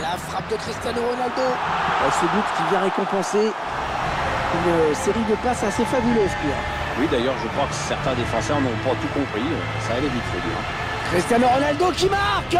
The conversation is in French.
La frappe de Cristiano Ronaldo. Ce but qui vient récompenser une série de passes assez fabuleuse, Pierre. Oui, d'ailleurs, je crois que certains défenseurs n'ont pas tout compris. Ça allait vite, faut dire. Cristiano Ronaldo qui marque